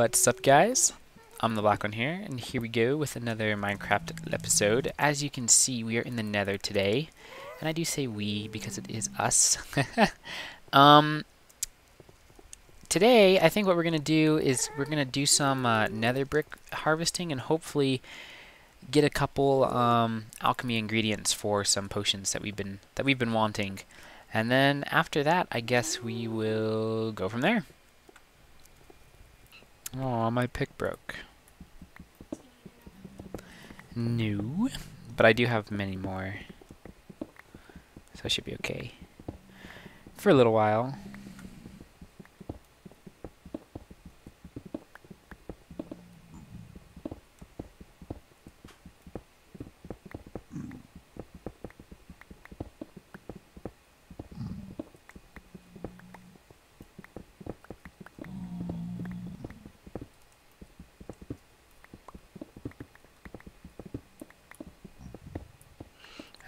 What's up guys? I'm the Black One here, and here we go with another Minecraft episode. As you can see, we are in the nether today. And I do say we because it is us. um, today, I think what we're going to do is we're going to do some uh, nether brick harvesting and hopefully get a couple um, alchemy ingredients for some potions that we've been that we've been wanting. And then after that, I guess we will go from there. Oh, my pick broke. No, but I do have many more. So I should be okay. For a little while.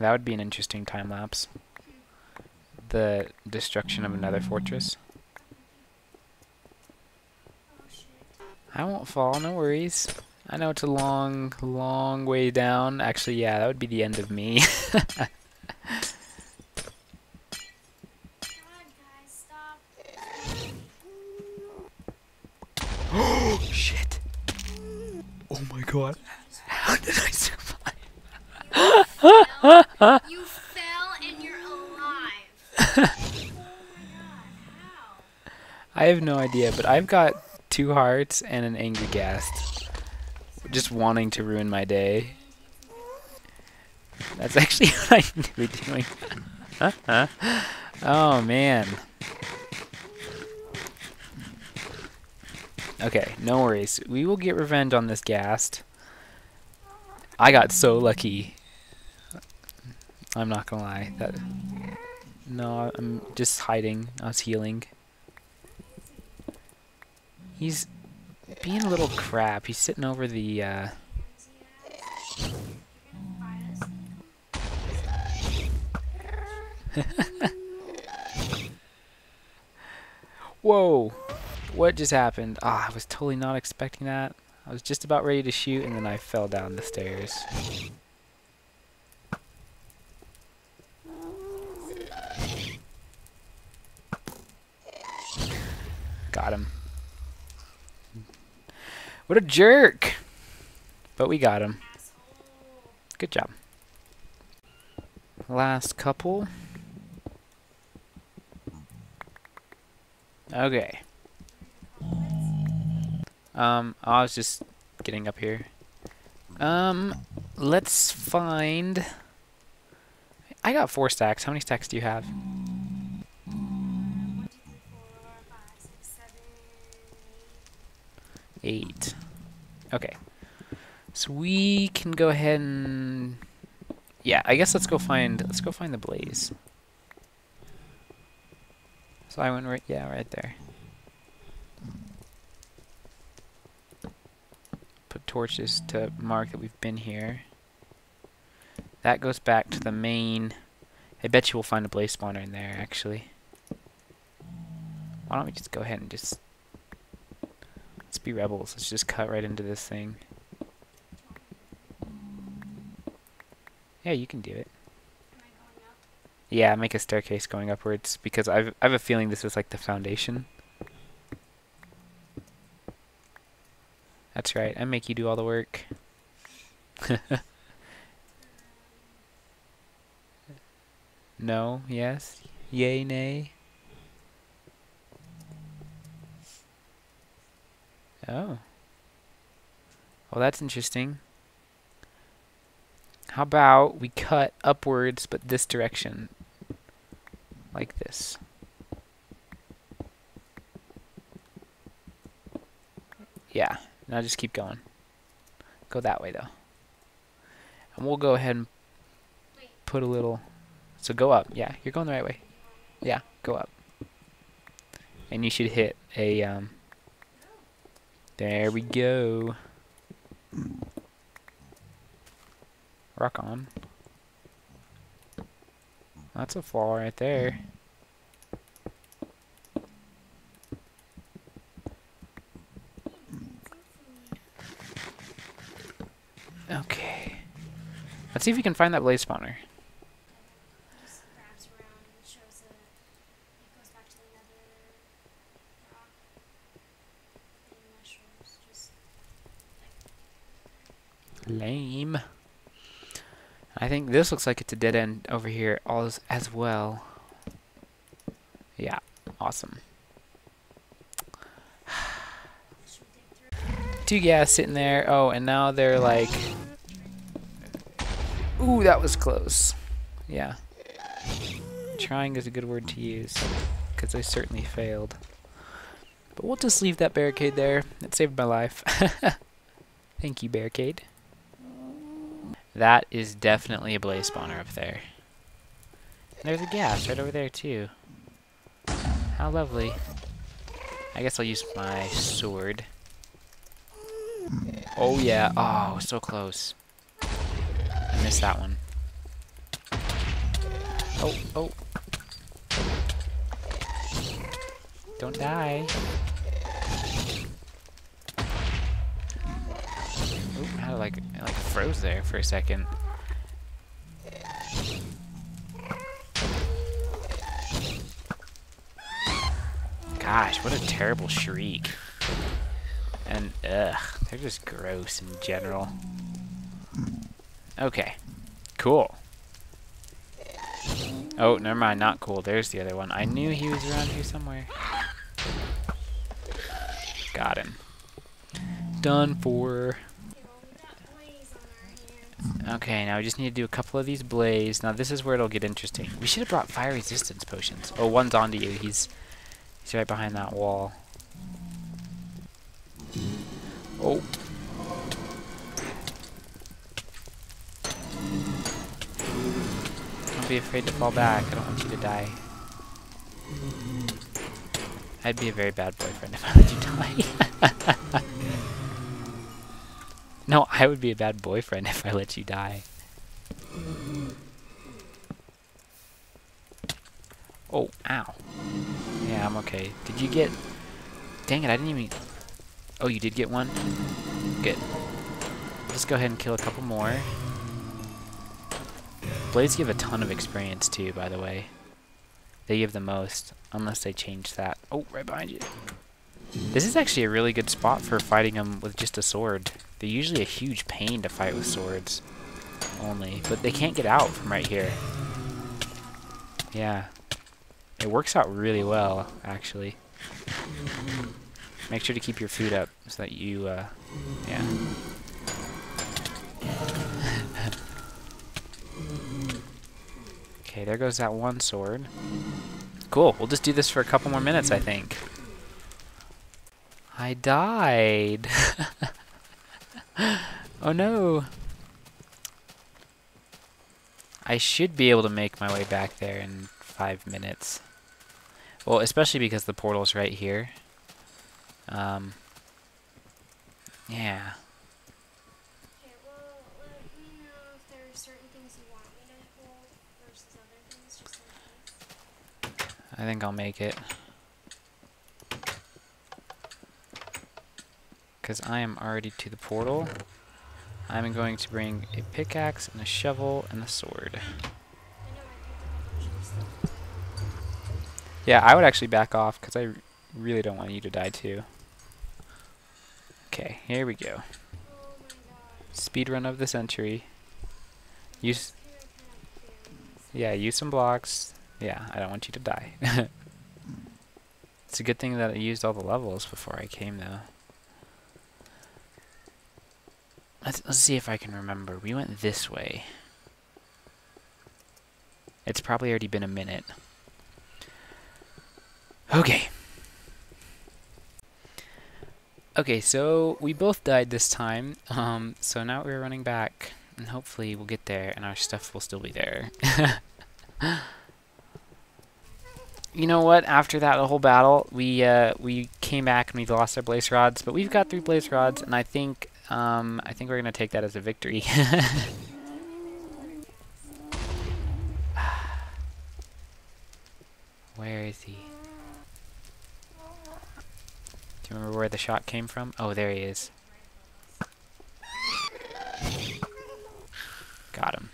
That would be an interesting time lapse. The destruction of another fortress. I won't fall, no worries. I know it's a long, long way down. Actually, yeah, that would be the end of me. oh, shit. Oh my god. How did I survive? you fell and you're alive. Oh I have no idea, but I've got two hearts and an angry ghast. Just wanting to ruin my day. That's actually what I need to be doing. oh man. Okay, no worries. We will get revenge on this ghast. I got so lucky. I'm not gonna lie. That no, I'm just hiding. I was healing. He's being a little crap. He's sitting over the. Uh... Whoa! What just happened? Ah, I was totally not expecting that. I was just about ready to shoot, and then I fell down the stairs. Got him. What a jerk! But we got him. Good job. Last couple. Okay. Um, I was just getting up here. Um, let's find... I got four stacks. How many stacks do you have? Eight. Okay. So we can go ahead and... Yeah, I guess let's go find... Let's go find the blaze. So I went right... Yeah, right there. Put torches to mark that we've been here. That goes back to the main... I bet you we'll find a blaze spawner in there, actually. Why don't we just go ahead and just be rebels. Let's just cut right into this thing. Yeah, you can do it. Yeah, make a staircase going upwards because I've I have a feeling this is like the foundation. That's right. I make you do all the work. no, yes, yay, nay. Oh. Well, that's interesting. How about we cut upwards, but this direction? Like this. Yeah, now just keep going. Go that way, though. And we'll go ahead and put a little... So go up. Yeah, you're going the right way. Yeah, go up. And you should hit a... Um, there we go. Rock on. That's a flaw right there. Okay. Let's see if we can find that blaze spawner. Think this looks like it's a dead end over here as, as well. Yeah, awesome. Two ghast sitting there. Oh, and now they're like... Ooh, that was close. Yeah. Trying is a good word to use, because I certainly failed. But we'll just leave that barricade there. It saved my life. Thank you, barricade. That is definitely a blaze spawner up there. And there's a ghast right over there, too. How lovely. I guess I'll use my sword. Oh yeah. Oh, so close. I missed that one. Oh, oh. Don't die. Oop, I like like froze there for a second. Gosh, what a terrible shriek. And ugh, they're just gross in general. Okay, cool. Oh, never mind, not cool. There's the other one. I knew he was around here somewhere. Got him. Done for. Okay, well, we got blaze on our hands. Okay, now we just need to do a couple of these blaze. Now this is where it'll get interesting. We should have brought fire resistance potions. Oh, one's onto you. He's he's right behind that wall. Oh. Don't be afraid to fall back. I don't want you to die. I'd be a very bad boyfriend if I let you die. no, I would be a bad boyfriend if I let you die. Oh, ow. Yeah, I'm okay. Did you get... Dang it, I didn't even... Oh, you did get one? Good. Let's go ahead and kill a couple more. Blades give a ton of experience too, by the way. They give the most, unless they change that. Oh, right behind you. This is actually a really good spot for fighting them with just a sword. They're usually a huge pain to fight with swords only, but they can't get out from right here. Yeah. It works out really well, actually. Make sure to keep your food up so that you, uh, yeah. okay, there goes that one sword. Cool, we'll just do this for a couple more minutes, I think. I died. oh no. I should be able to make my way back there in five minutes. Well, especially because the portal's right here. Um, yeah. Okay, well, let me know if there are certain things you want me to hold versus other things, just in case. I think I'll make it. Because I am already to the portal. I'm going to bring a pickaxe and a shovel and a sword. Yeah, I would actually back off because I really don't want you to die too. Okay, here we go. Speed run of the century. Use, yeah, use some blocks. Yeah, I don't want you to die. it's a good thing that I used all the levels before I came though. Let's, let's see if I can remember. We went this way. It's probably already been a minute. Okay. Okay, so we both died this time. Um, so now we're running back, and hopefully we'll get there, and our stuff will still be there. you know what? After that whole battle, we uh, we came back and we lost our blaze rods, but we've got three blaze rods, and I think um, I think we're going to take that as a victory. where is he? Do you remember where the shot came from? Oh, there he is. Got him.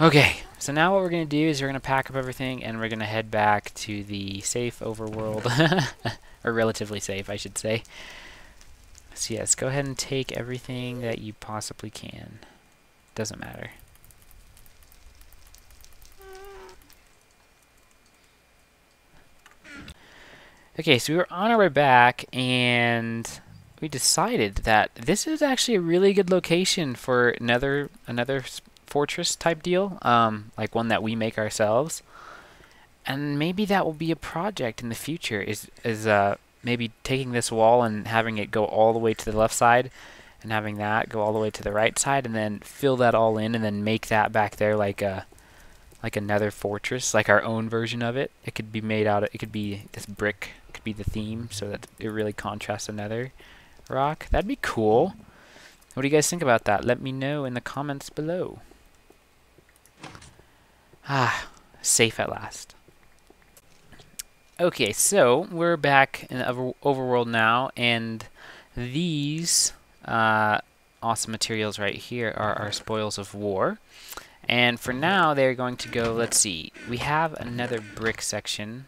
Okay, so now what we're going to do is we're going to pack up everything and we're going to head back to the safe overworld, or relatively safe, I should say. So yes, go ahead and take everything that you possibly can. Doesn't matter. Okay, so we were on our way back, and we decided that this is actually a really good location for another another fortress type deal, um, like one that we make ourselves. And maybe that will be a project in the future. Is is uh, maybe taking this wall and having it go all the way to the left side, and having that go all the way to the right side, and then fill that all in, and then make that back there like a like another fortress, like our own version of it. It could be made out of. It could be this brick could be the theme so that it really contrasts another rock. That'd be cool. What do you guys think about that? Let me know in the comments below. Ah, safe at last. Okay, so we're back in the overworld now, and these uh, awesome materials right here are our spoils of war. And for now, they're going to go, let's see, we have a nether brick section.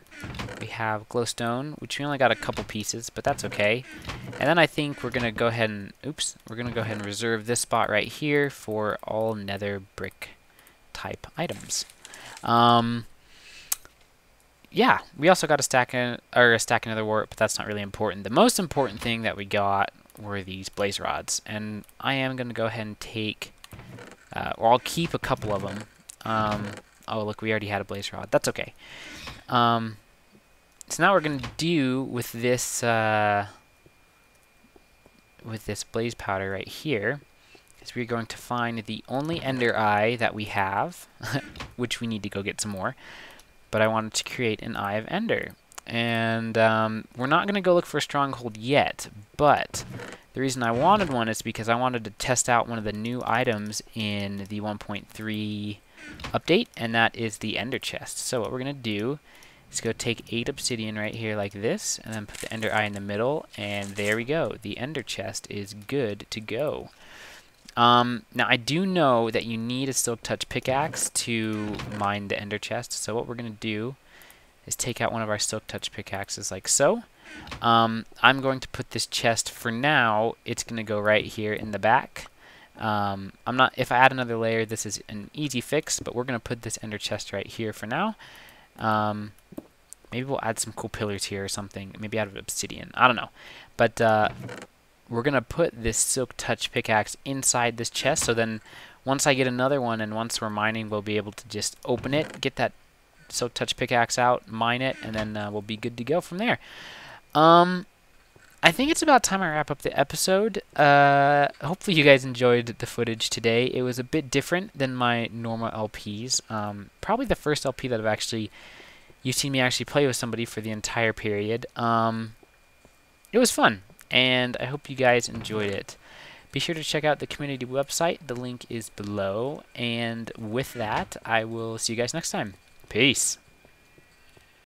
We have glowstone, which we only got a couple pieces, but that's okay. And then I think we're going to go ahead and, oops, we're going to go ahead and reserve this spot right here for all nether brick type items. Um, yeah, we also got a stack in, or a stack a nether wart, but that's not really important. The most important thing that we got were these blaze rods, and I am going to go ahead and take uh, or I'll keep a couple of them. Um, oh, look, we already had a blaze rod. That's okay. Um, so now we're going to do with this uh, with this blaze powder right here is we're going to find the only ender eye that we have, which we need to go get some more. But I wanted to create an eye of ender. And um, we're not going to go look for a stronghold yet, but the reason I wanted one is because I wanted to test out one of the new items in the 1.3 update, and that is the ender chest. So what we're going to do is go take 8 obsidian right here like this, and then put the ender eye in the middle, and there we go. The ender chest is good to go. Um, now, I do know that you need a Silk Touch pickaxe to mine the ender chest, so what we're going to do is take out one of our Silk Touch pickaxes like so, um, I'm going to put this chest for now. It's going to go right here in the back. Um, I'm not. If I add another layer, this is an easy fix. But we're going to put this ender chest right here for now. Um, maybe we'll add some cool pillars here or something. Maybe out of obsidian. I don't know. But uh, we're going to put this silk touch pickaxe inside this chest. So then once I get another one and once we're mining, we'll be able to just open it, get that silk touch pickaxe out, mine it, and then uh, we'll be good to go from there. Um, I think it's about time I wrap up the episode. Uh, hopefully you guys enjoyed the footage today. It was a bit different than my normal LPs. Um, probably the first LP that I've actually you've seen me actually play with somebody for the entire period. Um, it was fun, and I hope you guys enjoyed it. Be sure to check out the community website. The link is below. And with that, I will see you guys next time. Peace.